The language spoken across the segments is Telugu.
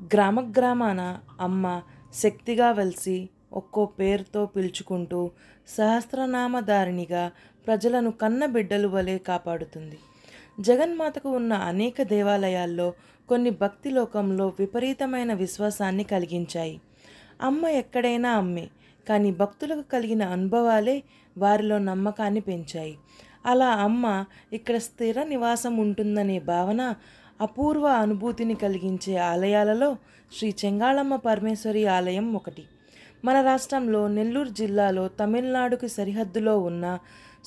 గ్రామ గ్రామాన అమ్మ శక్తిగా వెలిసి ఒక్కో పేరుతో పిలుచుకుంటూ సహస్రనామధారిణిగా ప్రజలను కన్న బిడ్డలు వలె కాపాడుతుంది. జగన్మాతకు ఉన్న అనేక దేవాలయాల్లో కొన్ని భక్తి లోకంలో విపరీతమైన విశ్వాసాన్ని కలిగించాయి. అమ్మ ఎక్కడైనా అమ్మే కానీ భక్తులకు కలిగిన అనుభవాలే వారిలో నమ్మకాన్ని పెంచాయి. అలా అమ్మ ఇక్కడ స్థిర నివాసం ఉంటుందనే భావన అపూర్వ అనుభూతిని కలిగించే ఆలయాలలో శ్రీ చెంగాళమ్మ పరమేశ్వరి ఆలయం ఒకటి. మన రాష్ట్రంలో నెల్లూరు జిల్లాలో తమిళనాడుకి సరిహద్దులో ఉన్న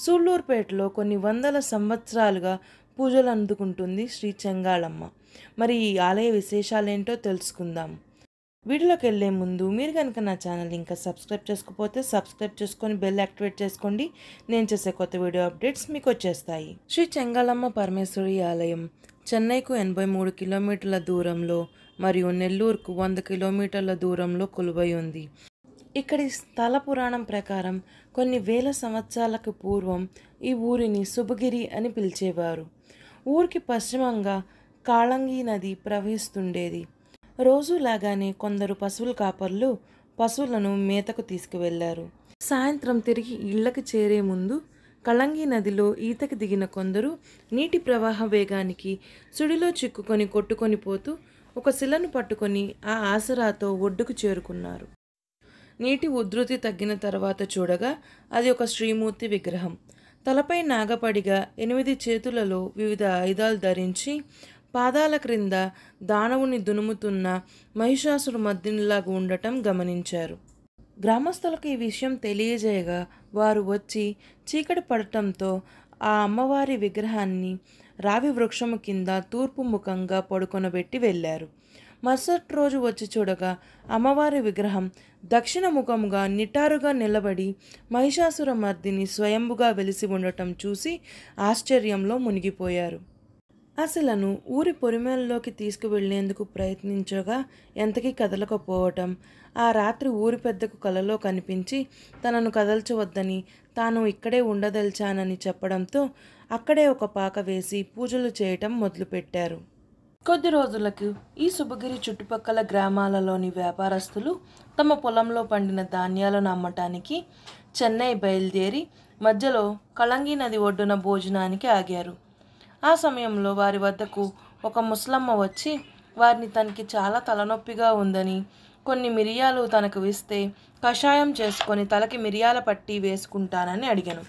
సూళ్ళూరుపేటలో కొన్ని వందల సంవత్సరాలుగా పూజలు అందుకుంటుంది శ్రీ చెంగాళమ్మ. మరి ఈ ఆలయ విశేషాలేంటో తెలుసుకుందాం. వీడియోలోకి వెళ్ళే ముందు మీరు కనుక నా ఛానల్ ఇంకా సబ్స్క్రైబ్ చేసుకోకపోతే సబ్స్క్రైబ్ చేసుకొని బెల్ యాక్టివేట్ చేసుకోండి. నేను చేసే కొత్త వీడియో అప్డేట్స్ మీకు వచ్చేస్తాయి. శ్రీ చెంగాళమ్మ పరమేశ్వరి ఆలయం చెన్నైకు ఎనభై మూడు కిలోమీటర్ల దూరంలో మరియు నెల్లూరుకు వంద కిలోమీటర్ల దూరంలో కొలువై ఉంది. ఇక్కడి స్థల పురాణం ప్రకారం కొన్ని వేల సంవత్సరాలకు పూర్వం ఈ ఊరిని శుభగిరి అని పిలిచేవారు. ఊరికి పశ్చిమంగా కాళంగి నది ప్రవహిస్తుండేది. రోజులాగానే కొందరు పశువుల కాపర్లు పశువులను మేతకు తీసుకువెళ్ళారు. సాయంత్రం తిరిగి ఇళ్ళకు చేరే ముందు కళంగి నదిలో ఈతకి దిగిన కొందరు నీటి ప్రవాహ వేగానికి సుడిలో చిక్కుకొని కొట్టుకొని పోతూ ఒక శిలను పట్టుకొని ఆ ఆసరాతో ఒడ్డుకు చేరుకున్నారు. నీటి ఉధృతి తగ్గిన తర్వాత చూడగా అది ఒక శ్రీమూర్తి విగ్రహం. తలపై నాగపడిగా ఎనిమిది చేతులలో వివిధ ఆయుధాలు ధరించి పాదాల క్రింద దానవుని దునుముతున్న మహిషాసురు మద్దినిలాగా ఉండటం గమనించారు. గ్రామస్తులకు ఈ విషయం తెలియజేయగా వారు వచ్చి చీకటి పడటంతో ఆ అమ్మవారి విగ్రహాన్ని రావి వృక్షము కింద తూర్పు ముఖంగా పడుకొనబెట్టి వెళ్ళారు. మరుసటి రోజు వచ్చి చూడగా అమ్మవారి విగ్రహం దక్షిణ ముఖముగా నిటారుగా నిలబడి మహిషాసుర మర్దిని స్వయంభుగా వెలిసి ఉండటం చూసి ఆశ్చర్యంలో మునిగిపోయారు. అసలను ఊరి పొరిమేలలోకి తీసుకువెళ్ళేందుకు ప్రయత్నించగా ఎంతకీ కదలకపోవటం. ఆ రాత్రి ఊరి పెద్దకు కలలో కనిపించి తనను కదల్చవద్దని తాను ఇక్కడే ఉండదలిచానని చెప్పడంతో అక్కడే ఒక పాక వేసి పూజలు చేయటం మొదలుపెట్టారు. కొద్ది రోజులకు ఈ శుభగిరి చుట్టుపక్కల గ్రామాలలోని వ్యాపారస్తులు తమ పొలంలో పండిన ధాన్యాలను అమ్మటానికి చెన్నై బయలుదేరి మధ్యలో కళంగి నది ఒడ్డున భోజనానికి ఆగారు. ఆ సమయంలో వారి వద్దకు ఒక ముసలమ్మ వచ్చి వారిని తనకి చాలా తలనొప్పిగా ఉందని కొన్ని మిరియాలు తనకు ఇస్తే కషాయం చేసుకొని తలకి మిరియాల పట్టి వేసుకుంటానని అడిగాను.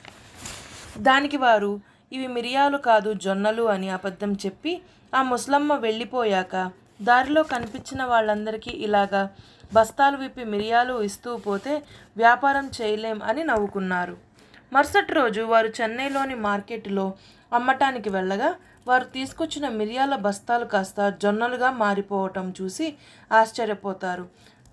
దానికి వారు ఇవి మిరియాలు కాదు జొన్నలు అని అబద్ధం చెప్పి ఆ ముసలమ్మ వెళ్ళిపోయాక దారిలో కనిపించిన వాళ్ళందరికీ ఇలాగా బస్తాలు విప్పి మిరియాలు ఇస్తూ పోతే వ్యాపారం చేయలేం అని నవ్వుకున్నారు. మరుసటి రోజు వారు చెన్నైలోని మార్కెట్లో అమ్మటానికి వెళ్ళగా వారు తీసుకొచ్చిన మిరియాల బస్తాలు కాస్త జొన్నలుగా మారిపోవటం చూసి ఆశ్చర్యపోతారు.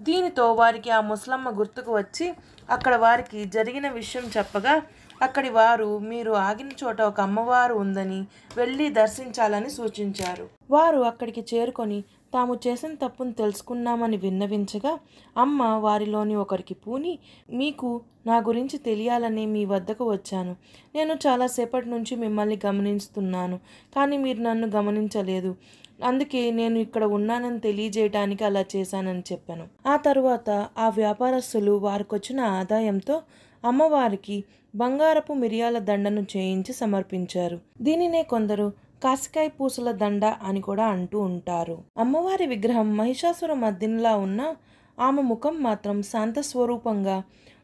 దీనితో వారికి ఆ ముసలమ్మ గుర్తుకు వచ్చి అక్కడ వారికి జరిగిన విషయం చెప్పగా అక్కడి వారు మీరు ఆగిన చోట ఒక అమ్మవారు ఉందని వెళ్ళి దర్శించాలని సూచించారు. వారు అక్కడికి చేరుకొని తాము చేసిన తప్పును తెలుసుకున్నామని విన్నవించగా అమ్మ వారిలోని ఒకరికి పూని మీకు నా గురించి తెలియాలని మీ వద్దకు వచ్చాను. నేను చాలాసేపటి నుంచి మిమ్మల్ని గమనిస్తున్నాను కానీ మీరు నన్ను గమనించలేదు. అందుకే నేను ఇక్కడ ఉన్నానని తెలియజేయటానికి అలా చేశానని చెప్పాను. ఆ తరువాత ఆ వ్యాపారస్తులు వారికొచ్చిన ఆదాయంతో అమ్మవారికి బంగారపు మిరియాల దండను చేయించి సమర్పించారు. దీనినే కొందరు కాసికాయ పూసల దండ అని కూడా అంటూ ఉంటారు. అమ్మవారి విగ్రహం మహిషాసుర మద్దినిలా ఉన్న ఆమె ముఖం మాత్రం శాంత స్వరూపంగా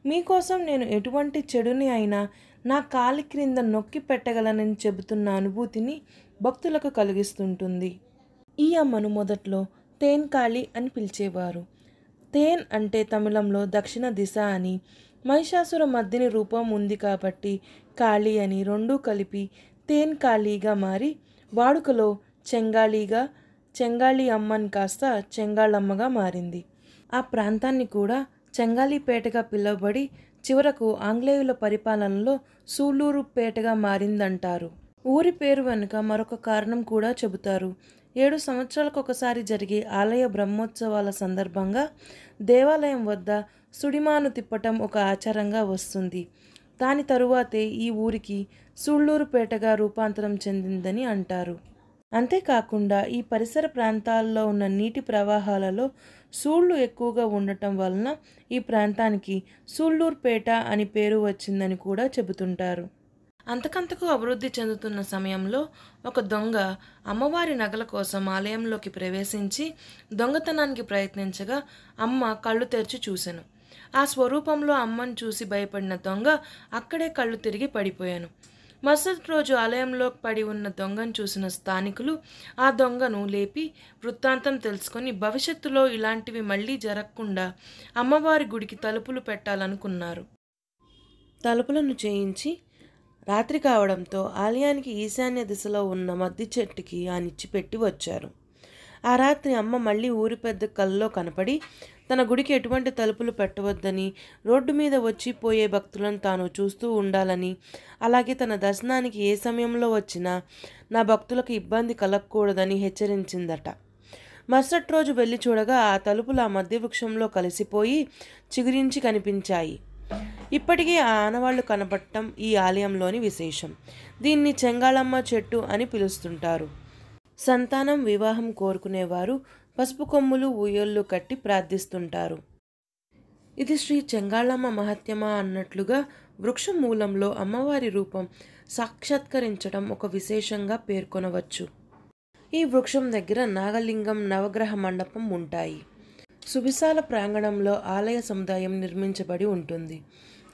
మీకోసం నేను ఎటువంటి చెడుని అయినా నా కాలి క్రింద నొక్కి పెట్టగలనని చెబుతున్న అనుభూతిని భక్తులకు కలిగిస్తుంటుంది. ఈ అమ్మను మొదట్లో తేన్ కాళి అని పిలిచేవారు. తేన్ అంటే తమిళంలో దక్షిణ దిశ అని మహిషాసుర మద్దిని రూపం ఉంది కాబట్టి కాళీ అని రెండూ కలిపి తేన్ కాళీగా మారి వాడుకలో చెంగాళీగా చెంగాళీ అమ్మని కాస్త చెంగాళమ్మగా మారింది. ఆ ప్రాంతాన్ని కూడా చెంగాళీపేటగా పిలువబడి చివరకు ఆంగ్లేయుల పరిపాలనలో సూళ్ళూరుపేటగా మారిందంటారు. ఊరి పేరు వెనుక మరొక కారణం కూడా చెబుతారు. ఏడు సంవత్సరాలకు ఒకసారి జరిగే ఆలయ బ్రహ్మోత్సవాల సందర్భంగా దేవాలయం వద్ద సుడిమాను తిప్పటం ఒక ఆచారంగా వస్తుంది. దాని తరువాతే ఈ ఊరికి సూళ్ళూరుపేటగా రూపాంతరం చెందిందని అంటారు. అంతేకాకుండా ఈ పరిసర ప్రాంతాల్లో ఉన్న నీటి ప్రవాహాలలో సూళ్ళు ఎక్కువగా ఉండటం వలన ఈ ప్రాంతానికి సూళ్ళూరుపేట అని పేరు వచ్చిందని కూడా చెబుతుంటారు. అంతకంతకు అభివృద్ధి చెందుతున్న సమయంలో ఒక దొంగ అమ్మవారి నగల కోసం ఆలయంలోకి ప్రవేశించి దొంగతనానికి ప్రయత్నించగా అమ్మ కళ్ళు తెరిచి చూశాను ఆ స్వరూపంలో అమ్మను చూసి భయపడిన దొంగ అక్కడే కళ్ళు తిరిగి పడిపోయాను. మరుసటి రోజు ఆలయంలో పడి ఉన్న దొంగను చూసిన స్థానికులు ఆ దొంగను లేపి వృత్తాంతం తెలుసుకొని భవిష్యత్తులో ఇలాంటివి మళ్ళీ జరగకుండా అమ్మవారి గుడికి తలుపులు పెట్టాలనుకున్నారు. తలుపులను చేయించి రాత్రి కావడంతో ఆలయానికి ఈశాన్య దిశలో ఉన్న మద్ది చెట్టుకి ఆనిచ్చి పెట్టి వచ్చారు. ఆ రాత్రి అమ్మ మళ్ళీ ఊరి పెద్ద కల్లో కనపడి తన గుడికి ఎటువంటి తలుపులు పెట్టవద్దని రోడ్డు మీద వచ్చి పోయే భక్తులను తాను చూస్తూ ఉండాలని అలాగే తన దర్శనానికి ఏ సమయంలో వచ్చినా నా భక్తులకు ఇబ్బంది కలగకూడదని హెచ్చరించిందట. మరుసటి రోజు వెళ్ళి చూడగా ఆ తలుపులు ఆ మధ్య వృక్షంలో కలిసిపోయి చిగురించి కనిపించాయి. ఇప్పటికీ ఆ ఆనవాళ్ళు కనపడటం ఈ ఆలయంలోని విశేషం. దీన్ని చెంగాళమ్మ చెట్టు అని పిలుస్తుంటారు. సంతానం వివాహం కోరుకునేవారు పసుపు కొమ్ములు ఊయళ్ళు కట్టి ప్రార్థిస్తుంటారు. ఇది శ్రీ చెంగాళమ్మ మహత్యమ అన్నట్లుగా వృక్ష మూలంలో అమ్మవారి రూపం సాక్షాత్కరించడం ఒక విశేషంగా పేర్కొనవచ్చు. ఈ వృక్షం దగ్గర నాగలింగం నవగ్రహ మండపం ఉంటాయి. సువిశాల ప్రాంగణంలో ఆలయ సముదాయం నిర్మించబడి ఉంటుంది.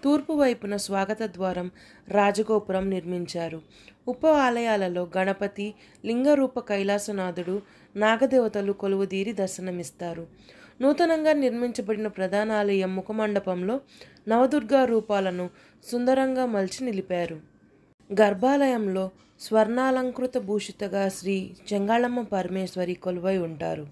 తూర్పు వైపున స్వాగత ద్వారం రాజగోపురం నిర్మించారు. ఉప ఆలయాలలో గణపతి లింగరూప కైలాసనాథుడు నాగదేవతలు కొలువుదీరి దర్శనమిస్తారు. నూతనంగా నిర్మించబడిన ప్రధాన ఆలయం ముఖమండపంలో నవదుర్గా రూపాలను సుందరంగా మలిచి నిలిపారు. గర్భాలయంలో స్వర్ణాలంకృత భూషితగా శ్రీ చెంగాళమ్మ పరమేశ్వరి కొలువై ఉంటారు.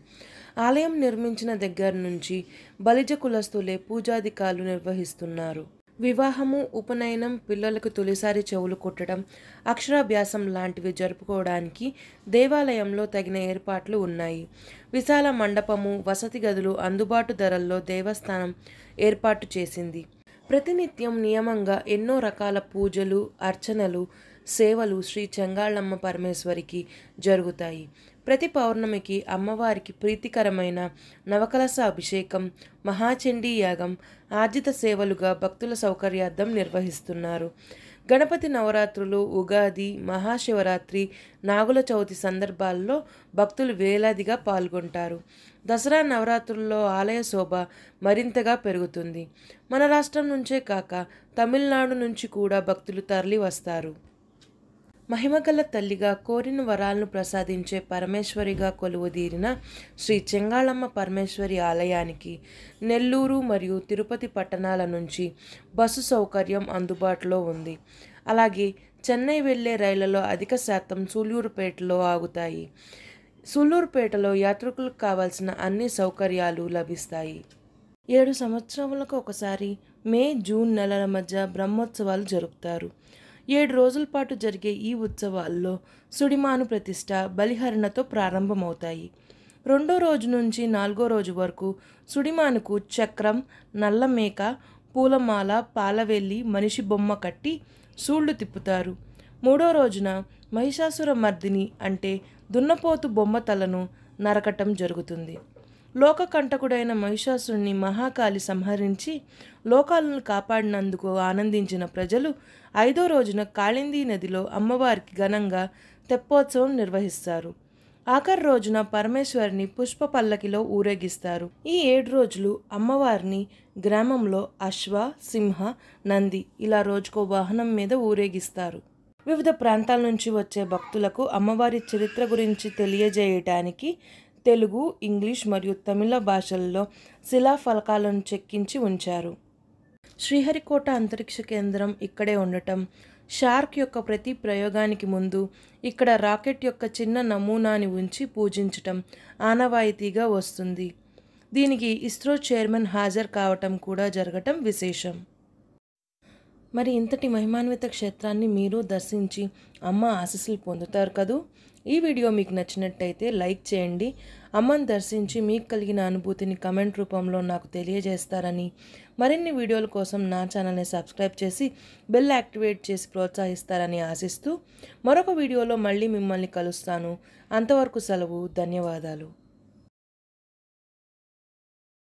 ఆలయం నిర్మించిన దగ్గర నుంచి బలిజ కులస్తులే పూజాధికారులు నిర్వహిస్తున్నారు. వివాహము ఉపనయనం పిల్లలకు తొలిసారి చెవులు కుట్టడం అక్షరాభ్యాసం లాంటివి జరుపుకోవడానికి దేవాలయంలో తగిన ఏర్పాట్లు ఉన్నాయి. విశాల మండపము వసతి గదులు అందుబాటు ధరల్లో దేవస్థానం ఏర్పాటు చేసింది. ప్రతినిత్యం నియమంగా ఎన్నో రకాల పూజలు అర్చనలు సేవలు శ్రీ చెంగాళమ్మ పరమేశ్వరికి జరుగుతాయి. ప్రతి పౌర్ణమికి అమ్మవారికి ప్రీతికరమైన నవకలస అభిషేకం మహాచండీ యాగం ఆర్జిత సేవలుగా భక్తుల సౌకర్యార్థం నిర్వహిస్తున్నారు. గణపతి నవరాత్రులు ఉగాది మహాశివరాత్రి నాగుల చవితి సందర్భాల్లో భక్తులు వేలాదిగా పాల్గొంటారు. దసరా నవరాత్రుల్లో ఆలయ శోభ మరింతగా పెరుగుతుంది. మన రాష్ట్రం నుంచే కాక తమిళనాడు నుంచి కూడా భక్తులు తరలి వస్తారు మహిమగల తల్లిగా కోరిన వరాలను ప్రసాదించే పరమేశ్వరిగా కొలువుదీరిన శ్రీ చెంగాళమ్మ పరమేశ్వరి ఆలయానికి నెల్లూరు మరియు తిరుపతి పట్టణాల నుంచి బస్సు సౌకర్యం అందుబాటులో ఉంది. అలాగే చెన్నై వెళ్ళే రైళ్ళలో అధిక శాతం సూళ్ళూరుపేటలో ఆగుతాయి. సూళ్ళూరుపేటలో యాత్రికులకు కావాల్సిన అన్ని సౌకర్యాలు లభిస్తాయి. ఏడు సంవత్సరములకు ఒకసారి మే జూన్ నెలల మధ్య బ్రహ్మోత్సవాలు జరుపుతారు. ఏడు రోజుల పాటు జరిగే ఈ ఉత్సవాల్లో సుడిమాను ప్రతిష్ట బలిహరణతో ప్రారంభమవుతాయి. రెండో రోజు నుంచి నాలుగో రోజు వరకు సుడిమానుకు చక్రం నల్ల మేక పూలమాల పాలవెల్లి మనిషి బొమ్మ కట్టి సూళ్ళు తిప్పుతారు. మూడో రోజున మహిషాసుర మర్దిని అంటే దున్నపోతు బొమ్మ తలను నరకటం జరుగుతుంది. లోకకంటకుడైన మహిషాసురుని మహాకాళి సంహరించి లోకాలను కాపాడినందుకు ఆనందించిన ప్రజలు ఐదో రోజున కాళిందీ నదిలో అమ్మవారికి ఘనంగా తెప్పోత్సవం నిర్వహిస్తారు. ఆఖరి రోజున పరమేశ్వరిని పుష్ప పల్లకిలో ఊరేగిస్తారు. ఈ ఏడు రోజులు అమ్మవారిని గ్రామంలో అశ్వ సింహ నంది ఇలా రోజుకో వాహనం మీద ఊరేగిస్తారు. వివిధ ప్రాంతాల నుంచి వచ్చే భక్తులకు అమ్మవారి చరిత్ర గురించి తెలియజేయటానికి తెలుగు ఇంగ్లీష్ మరియు తమిళ భాషల్లో శిలాఫలకాలను చెక్కించి ఉంచారు. శ్రీహరికోట అంతరిక్ష కేంద్రం ఇక్కడే ఉండటం షార్క్ యొక్క ప్రతి ప్రయోగానికి ముందు ఇక్కడ రాకెట్ యొక్క చిన్న నమూనాని ఉంచి పూజించటం ఆనవాయితీగా వస్తుంది. దీనికి ఇస్రో చైర్మన్ హాజరు కావటం కూడా జరగటం విశేషం. మరి ఇంతటి మహిమాన్విత క్షేత్రాన్ని మీరు దర్శించి అమ్మ ఆశీస్సులు పొందుతారు కదూ? ఈ వీడియో మీకు నచ్చినట్టయితే లైక్ చేయండి. అమ్మని దర్శించి మీకు కలిగిన అనుభూతిని కమెంట్ రూపంలో నాకు తెలియజేస్తారని. మరిన్ని వీడియోల కోసం నా ఛానల్ని సబ్స్క్రైబ్ చేసి బెల్ యాక్టివేట్ చేసి ప్రోత్సహిస్తారని ఆశిస్తూ మరొక వీడియోలో మళ్ళీ మిమ్మల్ని కలుస్తాను. అంతవరకు సెలవు ధన్యవాదాలు.